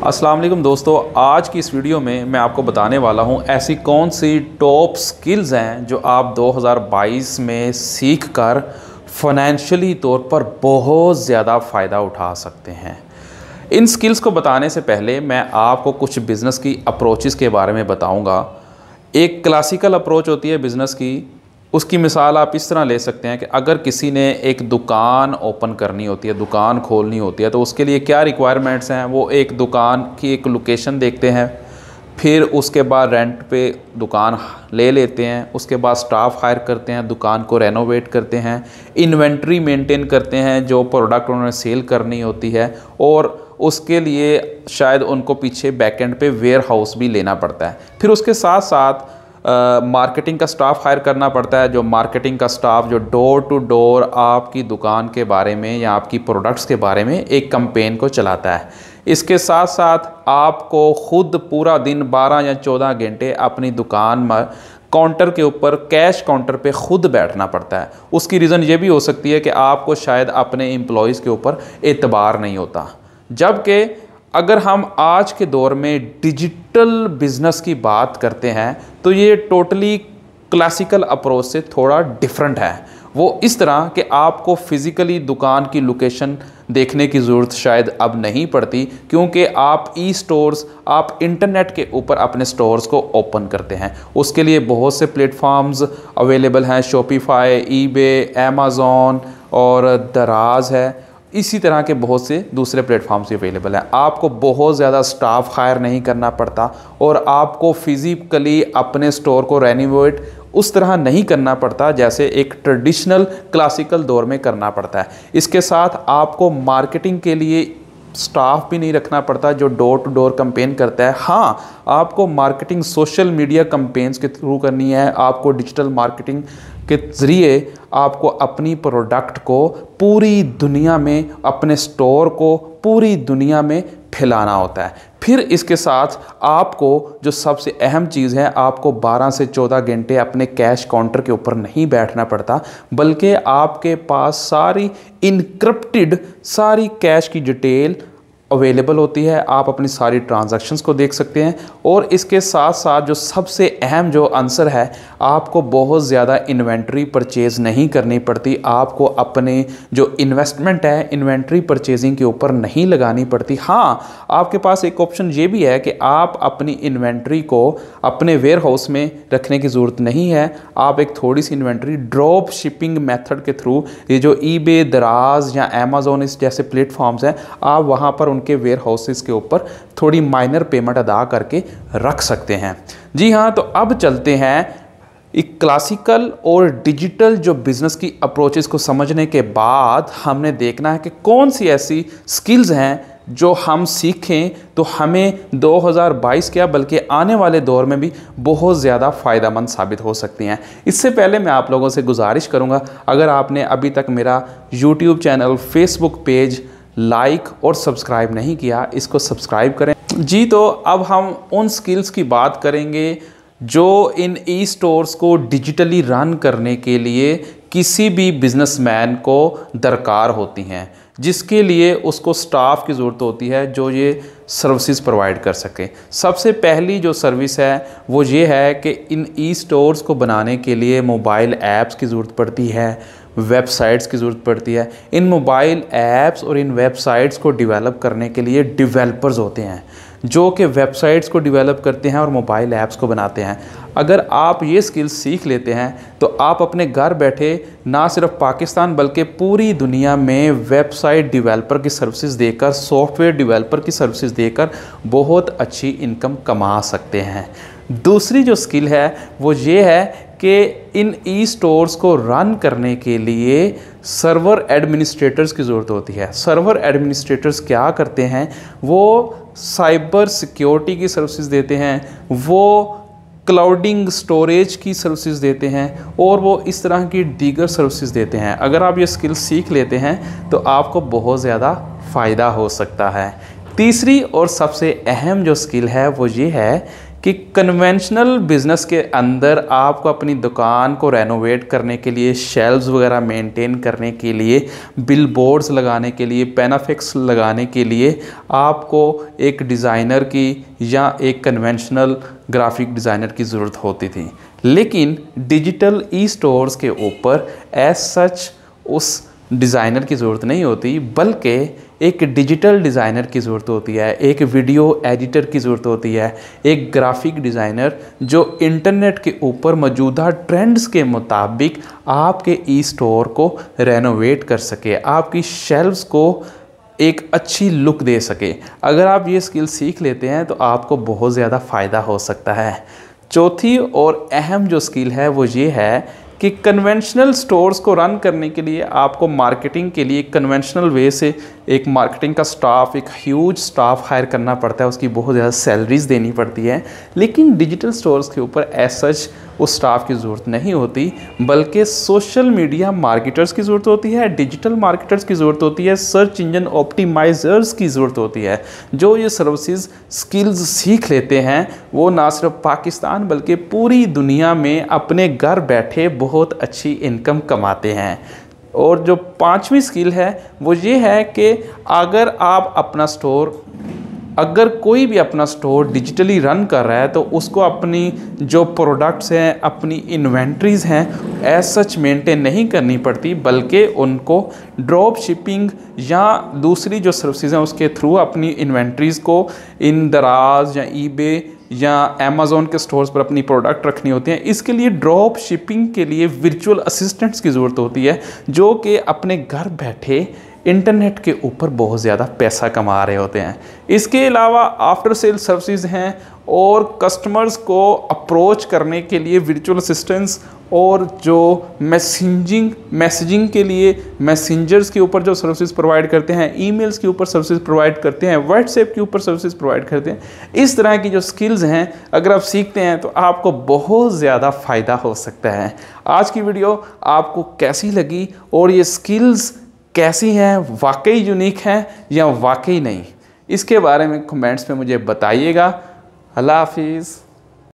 अस्सलाम वालेकुम दोस्तों, आज की इस वीडियो में मैं आपको बताने वाला हूँ ऐसी कौन सी टॉप स्किल्स हैं जो आप 2022 में सीख कर तौर पर बहुत ज़्यादा फ़ायदा उठा सकते हैं। इन स्किल्स को बताने से पहले मैं आपको कुछ बिज़नेस की अप्रोचेस के बारे में बताऊँगा। एक क्लासिकल अप्रोच होती है बिज़नेस की उसकी मिसाल आप इस तरह ले सकते हैं कि अगर किसी ने एक दुकान ओपन करनी होती है, दुकान खोलनी होती है तो उसके लिए क्या रिक्वायरमेंट्स हैं? वो एक दुकान की एक लोकेशन देखते हैं, फिर उसके बाद रेंट पे दुकान ले लेते हैं, उसके बाद स्टाफ हायर करते हैं, दुकान को रेनोवेट करते हैं इन्वेंट्री मेंटेन करते हैं, जो प्रोडक्ट उन्होंने सेल करनी होती है, और उसके लिए शायद उनको पीछे बैकेंड पे वेयर हाउस भी लेना पड़ता है। फिर उसके साथ साथ मार्केटिंग का स्टाफ हायर करना पड़ता है, जो मार्केटिंग का स्टाफ जो डोर टू डोर आपकी दुकान के बारे में या आपकी प्रोडक्ट्स के बारे में एक कंपेन को चलाता है। इसके साथ साथ आपको खुद पूरा दिन 12 या 14 घंटे अपनी दुकान में काउंटर के ऊपर कैश काउंटर पे खुद बैठना पड़ता है। उसकी रीज़न ये भी हो सकती है कि आपको शायद अपने एम्प्लॉयज़ के ऊपर एतबार नहीं होता। जबकि अगर हम आज के दौर में डिजिटल बिज़नेस की बात करते हैं तो ये टोटली क्लासिकल अप्रोच से थोड़ा डिफरेंट है। वो इस तरह कि आपको फिज़िकली दुकान की लोकेशन देखने की ज़रूरत शायद अब नहीं पड़ती, क्योंकि आप ई स्टोर्स आप इंटरनेट के ऊपर अपने स्टोर्स को ओपन करते हैं। उसके लिए बहुत से प्लेटफॉर्म्स अवेलेबल हैं शॉपिफाई ईबे अमेज़ोन और दराज है। इसी तरह के बहुत से दूसरे प्लेटफॉर्म्स अवेलेबल हैं। आपको बहुत ज़्यादा स्टाफ हायर नहीं करना पड़ता और आपको फिज़िकली अपने स्टोर को रेनोवेट उस तरह नहीं करना पड़ता जैसे एक ट्रेडिशनल क्लासिकल दौर में करना पड़ता है। इसके साथ आपको मार्केटिंग के लिए स्टाफ भी नहीं रखना पड़ता जो डोर टू डोर कंपेन करता है। हाँ आपको मार्केटिंग सोशल मीडिया कंपेन्स के थ्रू करनी है। आपको डिजिटल मार्केटिंग के ज़रिए आपको अपनी प्रोडक्ट को पूरी दुनिया में, अपने स्टोर को पूरी दुनिया में फैलाना होता है। फिर इसके साथ आपको जो सबसे अहम चीज़ है, आपको 12 से 14 घंटे अपने कैश काउंटर के ऊपर नहीं बैठना पड़ता, बल्कि आपके पास सारी इनक्रप्टिड सारी कैश की डिटेल अवेलेबल होती है, आप अपनी सारी ट्रांजैक्शंस को देख सकते हैं और इसके साथ साथ जो सबसे अहम जो आंसर है, आपको बहुत ज़्यादा इन्वेंट्री परचेज़ नहीं करनी पड़ती। आपको अपने जो इन्वेस्टमेंट है इन्वेंट्री परचेजिंग के ऊपर नहीं लगानी पड़ती। हाँ आपके पास एक ऑप्शन ये भी है कि आप अपनी इन्वेंट्री को अपने वेयर हाउस में रखने की ज़रूरत नहीं है। आप एक थोड़ी सी इन्वेंट्री ड्रॉप शिपिंग मेथड के थ्रू ये जो ई दराज या अमेजोन इस जैसे प्लेटफॉर्म्स हैं, आप वहाँ पर उनके वेयर हाउसेस के ऊपर थोड़ी माइनर पेमेंट अदा करके रख सकते हैं। जी हाँ तो अब चलते हैं एक क्लासिकल और डिजिटल जो बिज़नेस की अप्रोचेस को समझने के बाद हमने देखना है कि कौन सी ऐसी स्किल्स हैं जो हम सीखें तो हमें 2022 क्या, बल्कि आने वाले दौर में भी बहुत ज़्यादा फ़ायदा साबित हो सकती हैं। इससे पहले मैं आप लोगों से गुजारिश करूँगा, अगर आपने अभी तक मेरा YouTube channel Facebook page like और सब्सक्राइब नहीं किया, इसको सब्सक्राइब करें। जी तो अब हम उन स्किल्स की बात करेंगे जो इन ई स्टोर्स को डिजिटली रन करने के लिए किसी भी बिजनेसमैन को दरकार होती हैं। जिसके लिए उसको स्टाफ की ज़रूरत होती है जो ये सर्विसेज़ प्रोवाइड कर सके। सबसे पहली जो सर्विस है, वो ये है कि इन ई स्टोर्स को बनाने के लिए मोबाइल ऐप्स की ज़रूरत पड़ती है वेबसाइट्स की ज़रूरत पड़ती है। इन मोबाइल ऐप्स और इन वेबसाइट्स को डेवलप करने के लिए डिवेलपर्स होते हैं। जो कि वेबसाइट्स को डेवलप करते हैं और मोबाइल ऐप्स को बनाते हैं। अगर आप ये स्किल्स सीख लेते हैं तो आप अपने घर बैठे ना सिर्फ़ पाकिस्तान, बल्कि पूरी दुनिया में वेबसाइट डेवलपर की सर्विसेज़ देकर सॉफ्टवेयर डेवलपर की सर्विसेज़ देकर बहुत अच्छी इनकम कमा सकते हैं। दूसरी जो स्किल है, वो ये है कि इन ई स्टोर्स को रन करने के लिए सर्वर एडमिनिस्ट्रेटर्स की ज़रूरत होती है। सर्वर एडमिनिस्ट्रेटर्स क्या करते हैं? वो साइबर सिक्योरिटी की सर्विसेज़ देते हैं, वो क्लाउडिंग स्टोरेज की सर्विसेज़ देते हैं, और वो इस तरह की दीगर सर्विसेज़ देते हैं। अगर आप ये स्किल सीख लेते हैं तो आपको बहुत ज़्यादा फ़ायदा हो सकता है। तीसरी और सबसे अहम जो स्किल है, वो ये है कि कन्वेंशनल बिज़नेस के अंदर आपको अपनी दुकान को रेनोवेट करने के लिए शेल्व्स वगैरह मेंटेन करने के लिए बिल बोर्ड्स लगाने के लिए पेनाफिक्स लगाने के लिए आपको एक डिज़ाइनर की या एक कन्वेंशनल ग्राफिक डिज़ाइनर की ज़रूरत होती थी। लेकिन डिजिटल ई स्टोर्स के ऊपर एज सच उस डिज़ाइनर की ज़रूरत नहीं होती, बल्कि एक डिजिटल डिज़ाइनर की ज़रूरत होती है, एक वीडियो एडिटर की ज़रूरत होती है, एक ग्राफिक डिज़ाइनर जो इंटरनेट के ऊपर मौजूदा ट्रेंड्स के मुताबिक आपके ई स्टोर को रेनोवेट कर सके, आपकी शेल्व्स को एक अच्छी लुक दे सके। अगर आप ये स्किल सीख लेते हैं तो आपको बहुत ज़्यादा फ़ायदा हो सकता है। चौथी और अहम जो स्किल है, वो ये है कि कन्वेंशनल स्टोर्स को रन करने के लिए आपको मार्केटिंग के लिए कन्वेंशनल वे से एक मार्केटिंग का स्टाफ एक ह्यूज स्टाफ हायर करना पड़ता है। उसकी बहुत ज़्यादा सैलरीज देनी पड़ती है। लेकिन डिजिटल स्टोर्स के ऊपर एज सच उस स्टाफ की ज़रूरत नहीं होती, बल्कि सोशल मीडिया मार्केटर्स की ज़रूरत होती है डिजिटल मार्केटर्स की ज़रूरत होती है सर्च इंजन ऑप्टिमाइज़र्स की ज़रूरत होती है। जो ये सर्विसेज़ स्किल्स सीख लेते हैं, वो ना सिर्फ़ पाकिस्तान, बल्कि पूरी दुनिया में अपने घर बैठे बहुत अच्छी इनकम कमाते हैं। और जो पांचवी स्किल है, वो ये है कि अगर आप अपना स्टोर अगर कोई भी अपना स्टोर डिजिटली रन कर रहा है तो उसको अपनी जो प्रोडक्ट्स हैं, अपनी इन्वेंट्रीज़ हैं एज सच मेंटेन नहीं करनी पड़ती, बल्कि उनको ड्रॉप शिपिंग या दूसरी जो सर्विसेज़ हैं, उसके थ्रू अपनी इन्वेंट्रीज़ को इन दराज या ईबे या अमेज़ोन के स्टोर्स पर अपनी प्रोडक्ट रखनी होती हैं। इसके लिए ड्रॉप शिपिंग के लिए वर्चुअल असिस्टेंट्स की ज़रूरत होती है, जो कि अपने घर बैठे इंटरनेट के ऊपर बहुत ज़्यादा पैसा कमा रहे होते हैं। इसके अलावा आफ्टर सेल सर्विसेज़ हैं और कस्टमर्स को अप्रोच करने के लिए वर्चुअल असिस्टेंस और जो मैसेजिंग मैसेजिंग के लिए मैसेंजर्स के ऊपर जो सर्विसेज़ प्रोवाइड करते हैं ईमेल्स के ऊपर सर्विसेज़ प्रोवाइड करते हैं व्हाट्सएप के ऊपर सर्विसेज़ प्रोवाइड करते हैं, इस तरह की जो स्किल्स हैं, अगर आप सीखते हैं तो आपको बहुत ज़्यादा फ़ायदा हो सकता है। आज की वीडियो आपको कैसी लगी और ये स्किल्स कैसी हैं, वाकई यूनिक हैं या वाकई नहीं? इसके बारे में कमेंट्स में मुझे बताइएगा। अल्लाह हाफिज़।